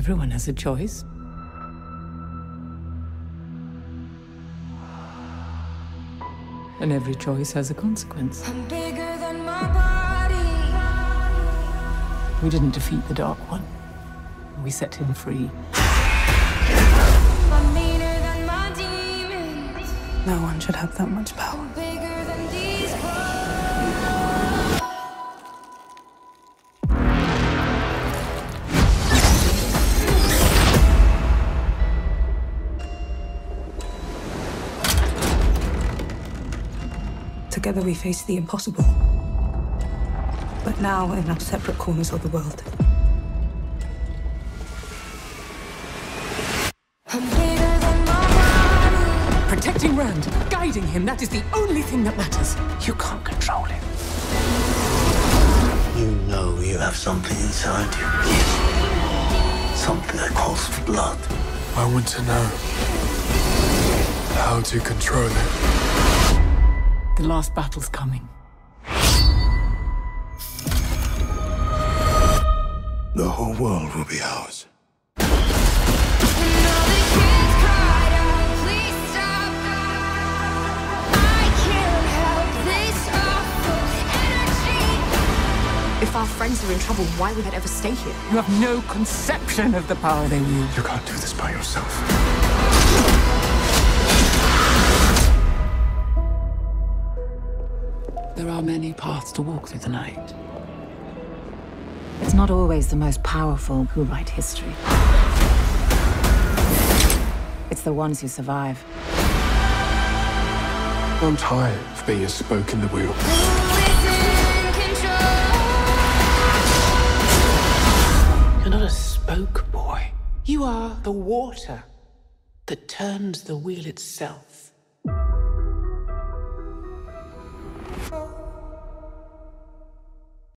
Everyone has a choice. And every choice has a consequence. I'm bigger than my body. We didn't defeat the Dark One. We set him free. I'm meaner than my demons. No one should have that much power. Together we face the impossible. But now in our separate corners of the world. I'm bigger than my body. Protecting Rand, guiding him, that is the only thing that matters. You can't control him. You know you have something inside you. Something that calls for blood. I want to know how to control it. The last battle's coming. The whole world will be ours. And all the kids cried out, please stop. I can't help this awful energy. If our friends are in trouble, why would they ever stay here? You have no conception of the power they wield. You can't do this by yourself. There are many paths to walk through the night. It's not always the most powerful who write history. It's the ones who survive. I'm tired of being a spoke in the wheel. In? You're not a spoke boy. You are the water that turns the wheel itself. Oh,